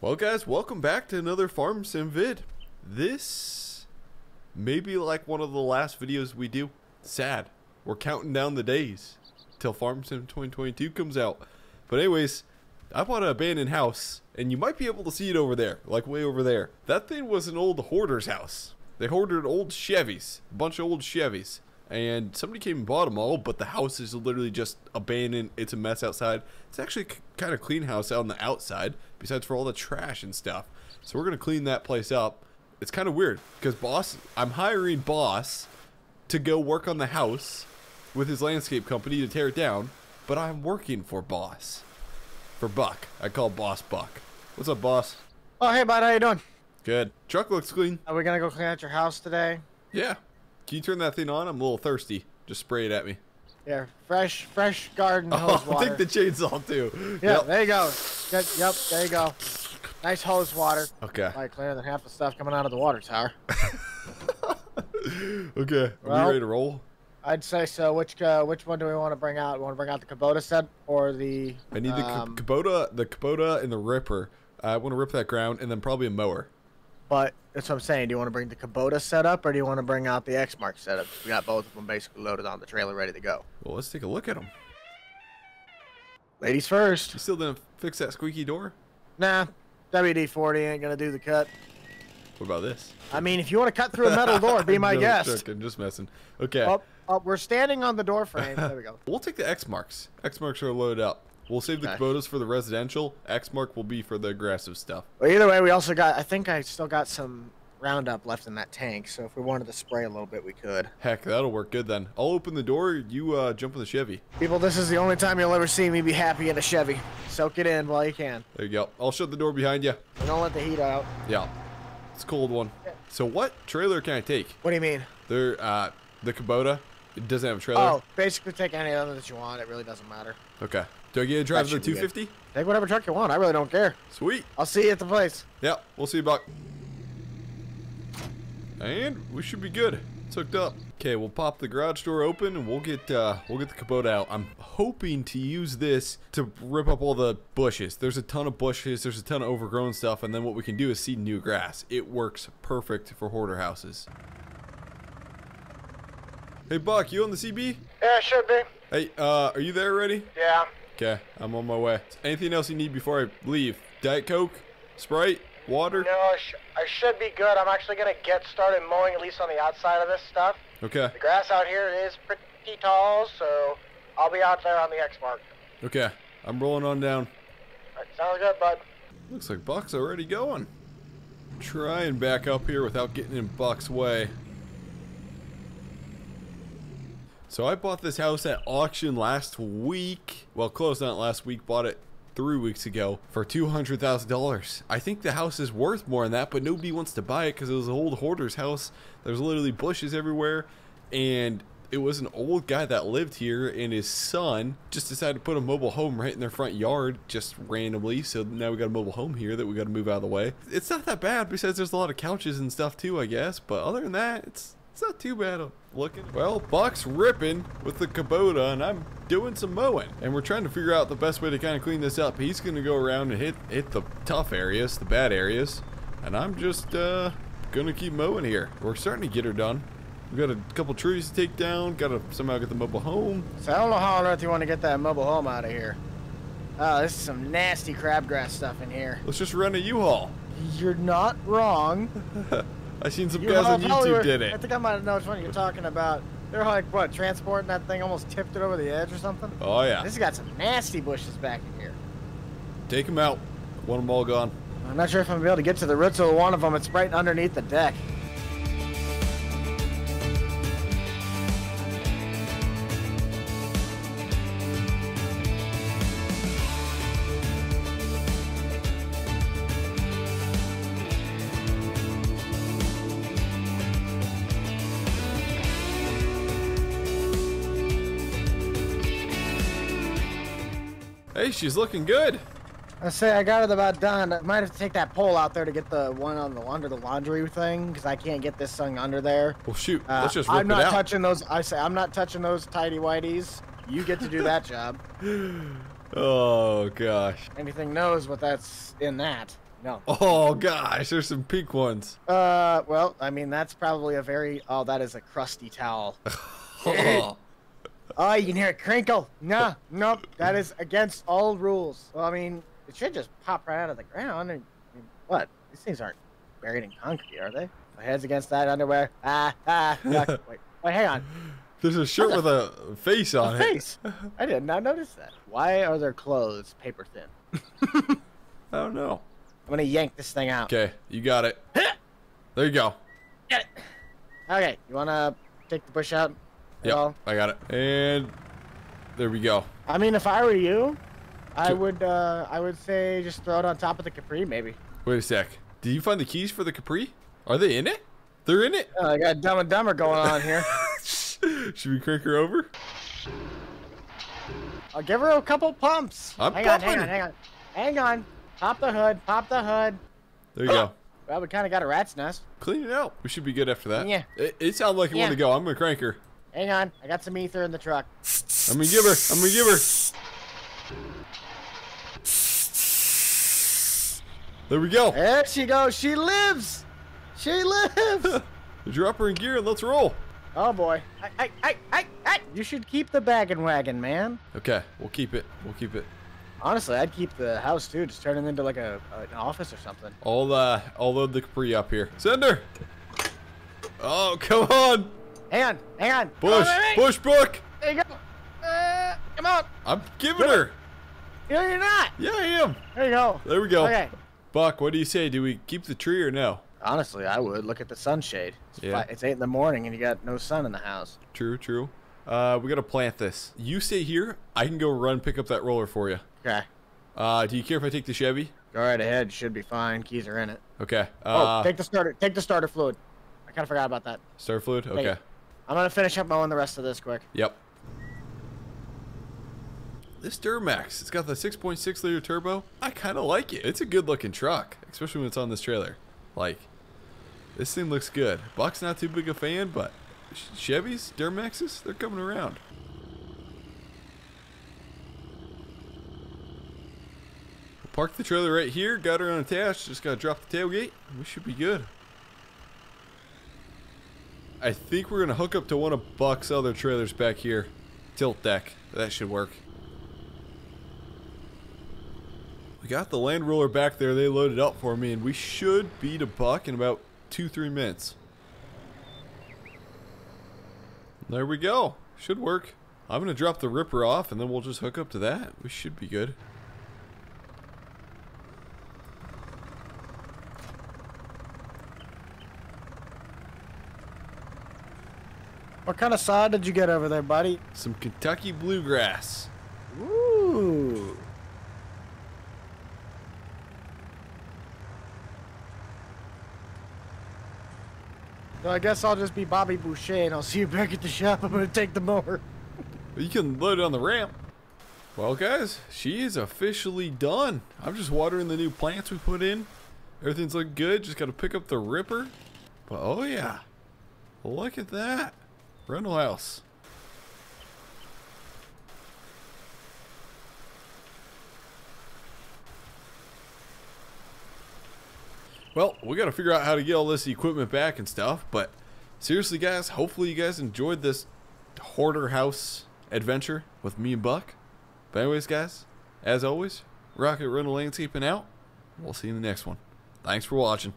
Well guys, welcome back to another Farm Sim vid. This may be like one of the last videos we do. Sad. We're counting down the days till Farm Sim 2022 comes out. But anyways, I bought an abandoned house, and you might be able to see it over there, like way over there. That thing was an old hoarder's house. They hoarded old Chevys, a bunch of old Chevys. And somebody came and bought them all, but the house is literally just abandoned. It's a mess outside. It's actually kind of clean house out on the outside, besides for all the trash and stuff. So we're going to clean that place up. It's kind of weird, because boss, I'm hiring boss to go work on the house with his landscape company to tear it down, but I'm working for boss. For Buck. I call boss Buck. What's up, boss? Oh, hey, bud, how you doing? Good. Truck looks clean. Are we gonna go clean out your house today? Yeah. Can you turn that thing on? I'm a little thirsty. Just spray it at me. Yeah, fresh, fresh garden hose Oh, I'll water. take the chainsaw too. yeah, Yep. there you go. Good, yep, there you go. Nice hose water. Okay. Like cleaner than half the stuff coming out of the water tower. Okay. Are Well- we ready to roll? I'd say so. Which uh, which one do we want to bring out? We want to bring out the Kubota set or the? I need the um, Kubota, the Kubota, and the Ripper. I want to rip that ground, and then probably a mower. But that's what I'm saying. Do you want to bring the Kubota setup or do you want to bring out the Exmark setup? We got both of them basically loaded on the trailer, ready to go. Well, let's take a look at them. Ladies first. You still didn't fix that squeaky door? Nah, WD-40 ain't gonna do the cut. What about this? I mean, if you want to cut through a metal door, be my Just guest. joking, just messing. Okay. Oh, oh, we're standing on the door frame. There we go. We'll take the X marks. Exmarks are loaded up. We'll save the Okay. Kubotas for the residential. Exmark will be for the aggressive stuff. Well, either way, we also got. I think I still got some Roundup left in that tank. So if we wanted to spray a little bit, we could. Heck, that'll work good then. I'll open the door. You uh, jump in the Chevy. People, this is the only time you'll ever see me be happy in a Chevy. Soak it in while you can. There you go. I'll shut the door behind you. And don't let the heat out. Yeah. It's a cold one. So what trailer can I take? What do you mean? There, uh, the Kubota. It doesn't have a trailer. Oh, basically take any other that you want. It really doesn't matter. Okay. Do I get to drive That the should be good. 250? Take whatever truck you want. I really don't care. Sweet. I'll see you at the place. Yeah, we'll see you, Buck. And we should be good. It's hooked up. Okay, we'll pop the garage door open and we'll get uh, we'll get the Kubota out. I'm hoping to use this to rip up all the bushes. There's a ton of bushes. There's a ton of overgrown stuff, and then what we can do is seed new grass. It works perfect for hoarder houses. Hey, Buck, you on the CB? Yeah, should be. Hey, uh, are you there already? Yeah. Okay, I'm on my way. Anything else you need before I leave? Diet Coke? Sprite? Water? No, I, sh- I should be good. I'm actually gonna get started mowing at least on the outside of this stuff. Okay. The grass out here is pretty tall, so I'll be out there on the Exmark. Okay, I'm rolling on down. All right, sounds good, bud. Looks like Buck's already going. Try and back up here without getting in Buck's way. So I bought this house at auction last week. Well, close not last week. Bought it three weeks ago for $200,000. I think the house is worth more than that, but nobody wants to buy it because it was an old hoarder's house. There's literally bushes everywhere. And it was an old guy that lived here and his son just decided to put a mobile home right in their front yard just randomly so now we got a mobile home here that we got to move out of the way it's not that bad besides there's a lot of couches and stuff too i guess but other than that it's it's not too bad looking well buck's ripping with the kubota and i'm doing some mowing and we're trying to figure out the best way to kind of clean this up he's gonna go around and hit hit the tough areas the bad areas and i'm just uh gonna keep mowing here we're starting to get her done We've got a couple trees to take down. Got to somehow get the mobile home. So I don't know how on earth you want to get that mobile home out of here. Oh, this is some nasty crabgrass stuff in here. Let's just run a U-Haul. You're not wrong. I seen some You guys on YouTube were- did it. I think I might know which one you're talking about. They're like, what, transporting that thing, almost tipped it over the edge or something? Oh yeah, This has got some nasty bushes back in here. take them out. Want them all gone. I'm not sure if I'm gonna be able to get to the roots of one of them. It's right underneath the deck. Hey, she's looking good. I say I got it about done. I might have to take that pole out there to get the one on the under the laundry thing because I can't get this thing under there. Well, shoot. Uh, Let's just I'm not touching those. I say I'm not touching those tidy whities. You get to do that job. Oh gosh. Anything knows what that's in that. No. Oh gosh, there's some pink ones. Uh, well, I mean that's probably a very. Oh, that is a crusty towel. Oh, you can hear it crinkle. No, nope. That is against all rules. Well, I mean, it should just pop right out of the ground. And, I mean, what? These things aren't buried in concrete, are they? My head's against that underwear. Ah, ah. yuck. wait, wait, hang on. there's a shirt with a face on A it. face. I did not notice that. Why are their clothes paper thin? I don't know. I'm gonna yank this thing out. Okay, you got it. There you go. Get it. Okay, you wanna take the bush out? All? I got it. And there we go. I mean, if I were you, I would. uh I would say just throw it on top of the Capri, maybe. Wait a sec. Did you find the keys for the Capri? Are they in it? They're in it. Oh, I got Dumb and Dumber going on here. Should we crank her over? I'll give her a couple pumps. I'm hang on, hang on, hang on, hang on. Pop the hood. Pop the hood. There you go. Well, we kind of got a rat's nest. Clean it out. We should be good after that. Yeah. It, it sounds like want Yeah. to go. I'm gonna crank her. Hang on, I got some ether in the truck. I'm gonna give her. I'm gonna give her. There we go. There she goes. She lives. She lives. Drop her in gear and let's roll. oh boy. I, I, I, I, I. You should keep the bag and wagon, man. Okay, we'll keep it. We'll keep it. Honestly, I'd keep the house too. Just turn it into like a an office or something. I'll uh, I'll load the Capri up here. Send her. Oh, come on. Hang on, hang on. Bush, Oh, wait, wait. Bush book. There you go. Uh, come on. I'm giving her. No, you're not. Yeah, I am. There you go. There we go. Okay. Buck, what do you say? Do we keep the tree or no? Honestly, I would look at the sunshade. It's, Yeah. fi- it's eight in the morning and you got no sun in the house. True, true. Uh, we gotta plant this. You stay here. I can go run pick up that roller for you. Okay. Uh, do you care if I take the Chevy? Go right ahead. Should be fine. Keys are in it. Okay. Oh, Uh, take the starter. Take the starter fluid. I kind of forgot about that. star fluid. Take Okay. I'm gonna finish up mowing the rest of this quick. Yep. This Duramax, it's got the 6.6 liter turbo. I kind of like it. It's a good looking truck, especially when it's on this trailer. Like, this thing looks good. Buck's not too big a fan, but Chevys, Duramaxes, they're coming around. We'll park the trailer right here, got her unattached, just gotta drop the tailgate. We should be good. I think we're gonna hook up to one of Buck's other trailers back here. Tilt deck. That should work. We got the Land Roller back there. They loaded up for me, and we should beat a Buck in about two, three minutes. There we go. Should work. I'm gonna drop the Ripper off, and then we'll just hook up to that. We should be good. What kind of sod did you get over there, buddy? Some Kentucky Bluegrass. Ooh. So I guess I'll just be Bobby Boucher and I'll see you back at the shop. I'm gonna take the mower. You can load it on the ramp. Well, guys, she is officially done. I'm just watering the new plants we put in. Everything's looking good. Just got to pick up the ripper. But oh yeah, look at that rental house. Well, we got to figure out how to get all this equipment back and stuff. But seriously, guys, hopefully you guys enjoyed this hoarder house adventure with me and Buck. But anyways, guys, as always, Rocket Rental Landscaping out. We'll see you in the next one. Thanks for watching.